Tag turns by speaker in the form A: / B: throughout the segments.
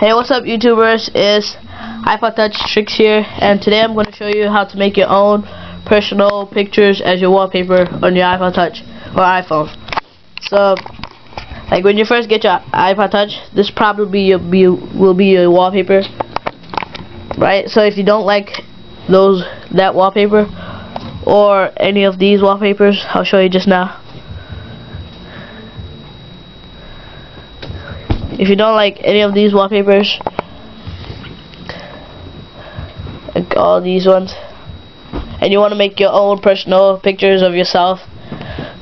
A: Hey, what's up, YouTubers? It's iPod Touch Tricks here, and today I'm going to show you how to make your own personal pictures as your wallpaper on your iPod Touch or iPhone. So, like when you first get your iPod Touch, this probably your, be, will be your wallpaper, right? So if you don't like those that wallpaper or any of these wallpapers, I'll show you just now. If you don't like any of these wallpapers, like all these ones, and you want to make your own personal pictures of yourself,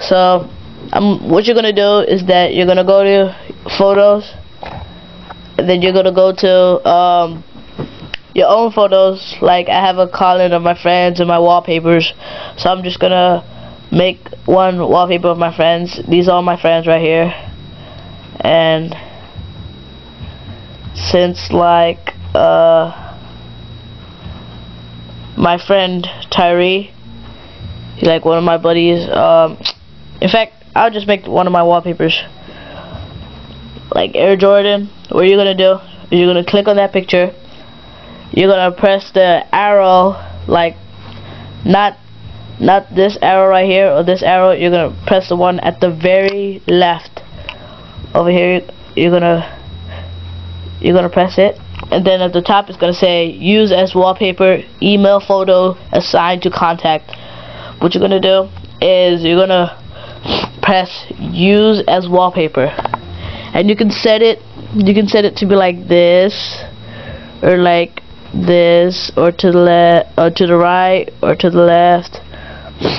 A: so um, what you're gonna do is that you're gonna go to photos, and then you're gonna go to um, your own photos. Like I have a column of my friends and my wallpapers, so I'm just gonna make one wallpaper of my friends. These are all my friends right here, and since like uh my friend Tyree he's like one of my buddies um in fact I'll just make one of my wallpapers. Like Air Jordan what you're gonna do? You're gonna click on that picture? You're gonna press the arrow like not not this arrow right here or this arrow you're gonna press the one at the very left. Over here you're gonna you're gonna press it and then at the top it's gonna say use as wallpaper email photo assigned to contact. What you're gonna do is you're gonna press use as wallpaper and you can set it you can set it to be like this or like this or to the left or to the right or to the left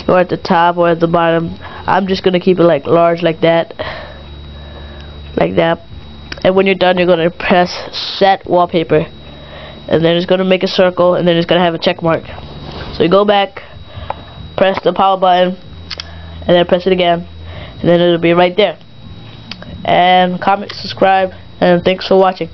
A: or at the top or at the bottom. I'm just gonna keep it like large like that like that and when you're done you're gonna press set wallpaper. And then it's gonna make a circle and then it's gonna have a check mark. So you go back press the power button and then press it again. And then it'll be right there. And comment subscribe and thanks for watching